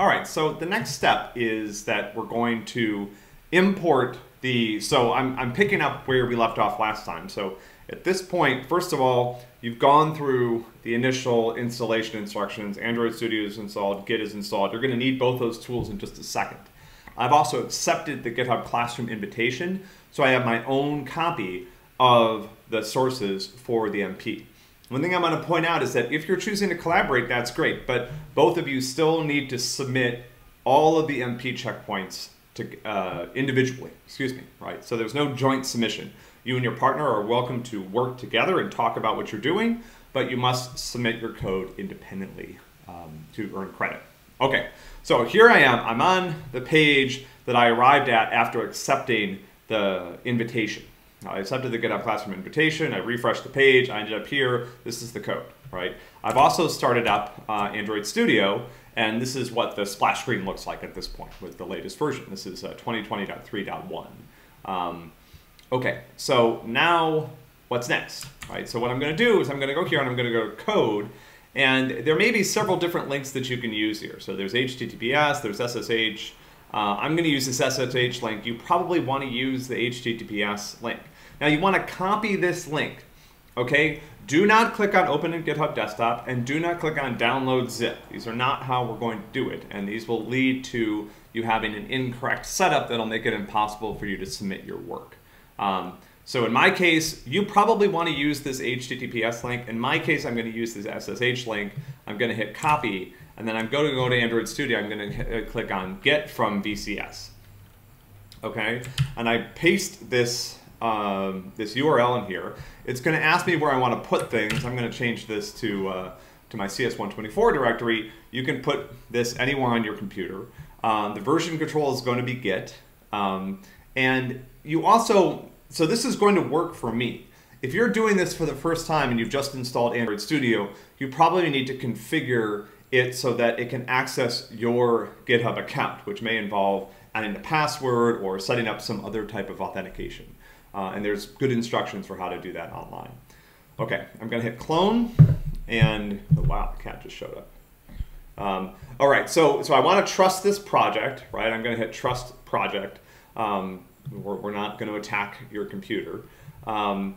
All right, so the next step is that we're going to import the, so I'm, I'm picking up where we left off last time. So at this point, first of all, you've gone through the initial installation instructions, Android Studio is installed, Git is installed. You're gonna need both those tools in just a second. I've also accepted the GitHub Classroom invitation, so I have my own copy of the sources for the MP. One thing I'm going to point out is that if you're choosing to collaborate, that's great, but both of you still need to submit all of the MP checkpoints to uh, individually, excuse me, right? So there's no joint submission. You and your partner are welcome to work together and talk about what you're doing, but you must submit your code independently um, to earn credit. Okay, so here I am. I'm on the page that I arrived at after accepting the invitation. I accepted the GitHub Classroom invitation, I refreshed the page, I ended up here, this is the code, right? I've also started up uh, Android Studio, and this is what the splash screen looks like at this point with the latest version. This is uh, 2020.3.1. Um, okay, so now what's next, right? So what I'm gonna do is I'm gonna go here and I'm gonna go to code, and there may be several different links that you can use here. So there's HTTPS, there's SSH, uh, I'm going to use this SSH link. You probably want to use the HTTPS link. Now you want to copy this link, okay? Do not click on open in GitHub desktop and do not click on download zip. These are not how we're going to do it and these will lead to you having an incorrect setup that'll make it impossible for you to submit your work. Um, so in my case, you probably want to use this HTTPS link. In my case, I'm going to use this SSH link. I'm going to hit copy and then I'm going to go to Android Studio. I'm going to click on get from VCS. Okay, and I paste this um, this URL in here. It's going to ask me where I want to put things. I'm going to change this to uh, to my CS124 directory. You can put this anywhere on your computer. Um, the version control is going to be Git, um, and you also so this is going to work for me. If you're doing this for the first time and you've just installed Android Studio, you probably need to configure it so that it can access your GitHub account, which may involve adding a password or setting up some other type of authentication. Uh, and there's good instructions for how to do that online. Okay, I'm gonna hit clone, and oh, wow, the cat just showed up. Um, all right, so, so I wanna trust this project, right? I'm gonna hit trust project. Um, we're, we're, not gonna attack your computer. Um,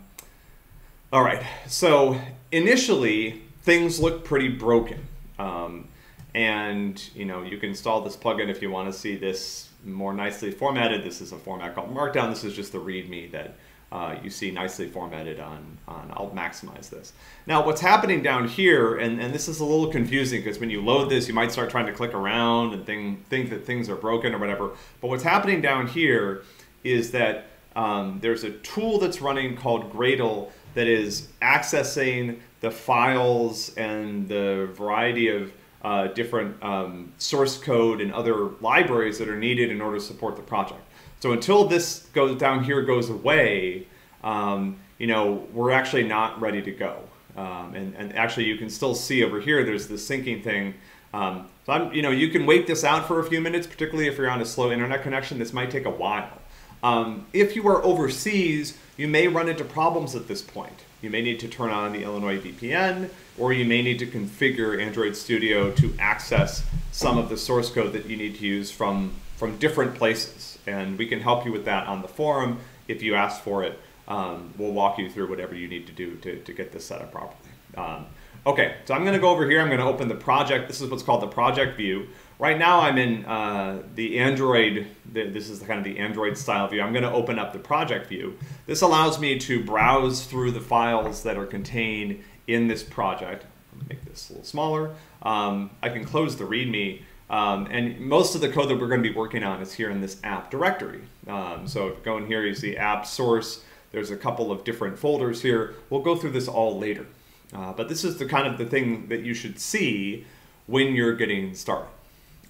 all right, so initially, things look pretty broken. Um, and you know you can install this plugin if you want to see this more nicely formatted. This is a format called Markdown. This is just the README that uh, you see nicely formatted on, on, I'll maximize this. Now what's happening down here, and, and this is a little confusing because when you load this, you might start trying to click around and think, think that things are broken or whatever. But what's happening down here is that um, there's a tool that's running called Gradle that is accessing the files and the variety of uh, different um, source code and other libraries that are needed in order to support the project. So until this goes down here goes away, um, you know, we're actually not ready to go. Um, and, and actually you can still see over here, there's the syncing thing. Um, so I'm, you know, you can wait this out for a few minutes, particularly if you're on a slow internet connection. This might take a while. Um, if you are overseas, you may run into problems at this point. You may need to turn on the Illinois VPN, or you may need to configure Android Studio to access some of the source code that you need to use from, from different places. And we can help you with that on the forum if you ask for it. Um, we'll walk you through whatever you need to do to, to get this set up properly. Um, okay, so I'm going to go over here. I'm going to open the project. This is what's called the project view. Right now I'm in uh, the Android, this is the kind of the Android style view. I'm going to open up the project view. This allows me to browse through the files that are contained in this project. Make this a little smaller. Um, I can close the README. Um, and most of the code that we're going to be working on is here in this app directory. Um, so if you go in here, you see app source. There's a couple of different folders here. We'll go through this all later. Uh, but this is the kind of the thing that you should see when you're getting started.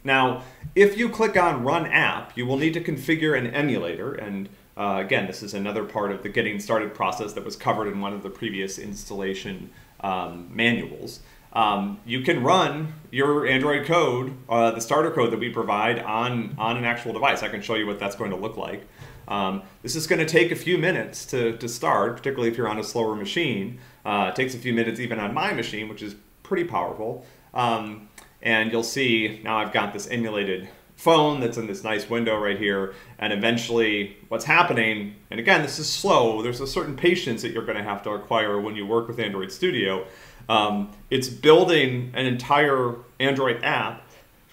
Now, if you click on Run App, you will need to configure an emulator. And uh, again, this is another part of the getting started process that was covered in one of the previous installation um, manuals. Um, you can run your Android code, uh, the starter code that we provide on, on an actual device. I can show you what that's going to look like. Um, this is going to take a few minutes to, to start, particularly if you're on a slower machine. Uh, it takes a few minutes even on my machine, which is pretty powerful. Um, and you'll see now I've got this emulated phone that's in this nice window right here. And eventually what's happening, and again, this is slow. There's a certain patience that you're going to have to acquire when you work with Android Studio. Um, it's building an entire Android app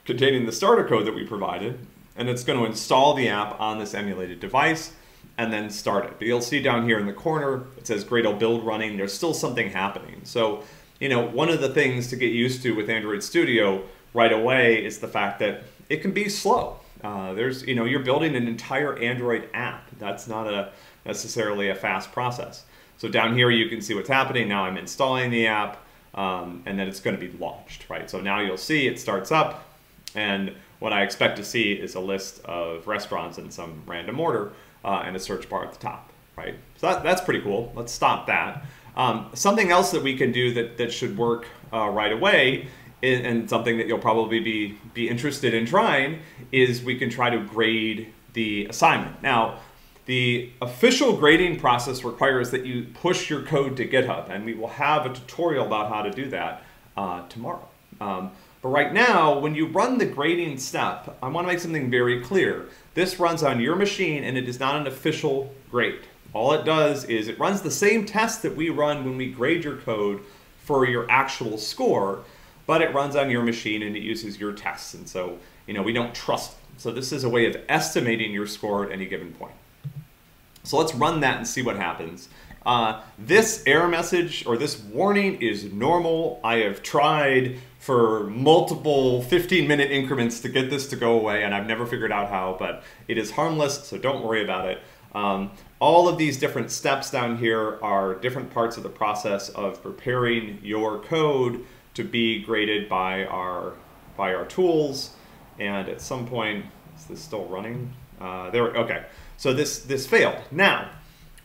containing the starter code that we provided, and it's going to install the app on this emulated device and then start it. But you'll see down here in the corner, it says Gradle build running. There's still something happening. So, you know, one of the things to get used to with Android Studio right away is the fact that it can be slow. Uh, there's, you know, you're building an entire Android app. That's not a necessarily a fast process. So down here you can see what's happening. Now I'm installing the app um, and then it's going to be launched, right? So now you'll see it starts up and what I expect to see is a list of restaurants in some random order uh, and a search bar at the top, right? So that, that's pretty cool. Let's stop that. Um, something else that we can do that, that should work uh, right away and something that you'll probably be, be interested in trying is we can try to grade the assignment. Now, the official grading process requires that you push your code to GitHub, and we will have a tutorial about how to do that uh, tomorrow. Um, but right now, when you run the grading step, I want to make something very clear. This runs on your machine, and it is not an official grade. All it does is it runs the same test that we run when we grade your code for your actual score, but it runs on your machine and it uses your tests. And so, you know, we don't trust. Them. So this is a way of estimating your score at any given point. So let's run that and see what happens. Uh, this error message or this warning is normal. I have tried for multiple 15 minute increments to get this to go away and I've never figured out how, but it is harmless, so don't worry about it. Um, all of these different steps down here are different parts of the process of preparing your code to be graded by our by our tools. And at some point, is this still running? Uh, there. Okay. So this this failed. Now,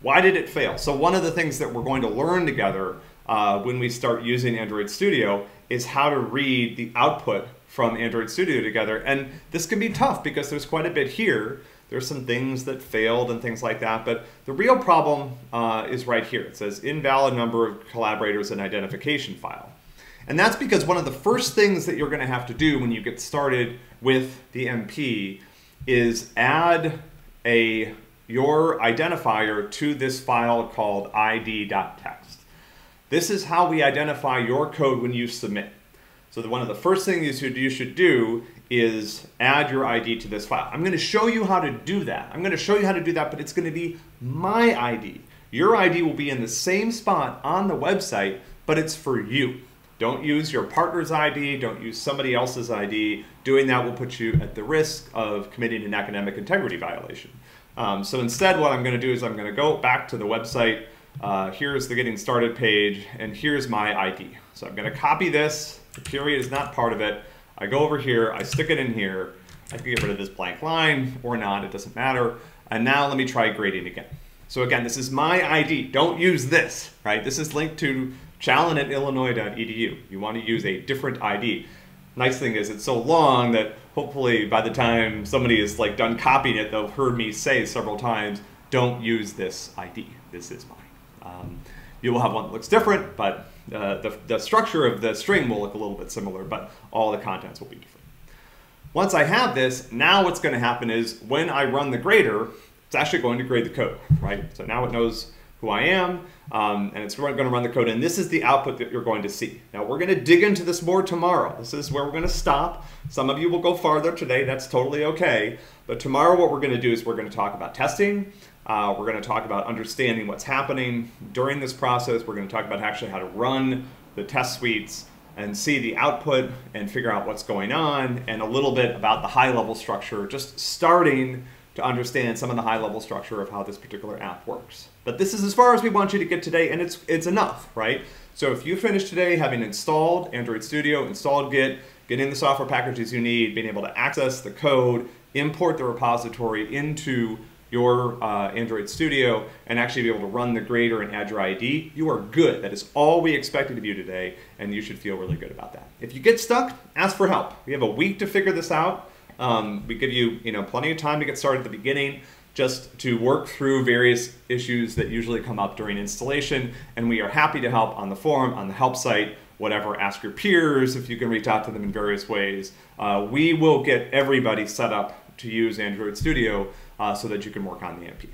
why did it fail? So one of the things that we're going to learn together uh, when we start using Android Studio is how to read the output from Android Studio together. And this can be tough because there's quite a bit here. There's some things that failed and things like that, but the real problem uh, is right here. It says invalid number of collaborators and identification file. And that's because one of the first things that you're going to have to do when you get started with the MP is add a your identifier to this file called id.txt. This is how we identify your code when you submit. So the, one of the first things you should, do is add your ID to this file. I'm going to show you how to do that. I'm going to show you how to do that, but it's going to be my ID. Your ID will be in the same spot on the website, but it's for you. Don't use your partner's ID, don't use somebody else's ID. Doing that will put you at the risk of committing an academic integrity violation. Um, so instead what I'm going to do is I'm going to go back to the website. Uh, here's the getting started page and here's my ID. So I'm going to copy this. The period is not part of it. I go over here, I stick it in here. I can get rid of this blank line or not, it doesn't matter. And now let me try grading again. So again, this is my ID. Don't use this, right? This is linked to Challen at illinois.edu. You want to use a different ID. Nice thing is it's so long that hopefully by the time somebody is like done copying it, they'll heard me say several times, don't use this ID. This is mine. Um, you will have one that looks different, but uh, the, the structure of the string will look a little bit similar, but all the contents will be different. Once I have this, now what's going to happen is when I run the grader, it's actually going to grade the code, right? So now it knows who I am, um, and it's going to run the code, and this is the output that you're going to see. Now we're going to dig into this more tomorrow. This is where we're going to stop. Some of you will go farther today, that's totally okay. But tomorrow what we're going to do is we're going to talk about testing, uh, we're going to talk about understanding what's happening during this process, we're going to talk about actually how to run the test suites, and see the output and figure out what's going on, and a little bit about the high level structure, just starting to understand some of the high level structure of how this particular app works. But this is as far as we want you to get today, and it's, it's enough, right? So if you finish today having installed Android Studio, installed Git, getting the software packages you need, being able to access the code, import the repository into your uh, Android Studio, and actually be able to run the grader and add your ID, you are good. That is all we expected of you today, and you should feel really good about that. If you get stuck, ask for help. We have a week to figure this out. Um, we give you, you know, plenty of time to get started at the beginning just to work through various issues that usually come up during installation. And we are happy to help on the forum, on the help site, whatever. Ask your peers if you can reach out to them in various ways. Uh, we will get everybody set up to use Android Studio uh, so that you can work on the MP.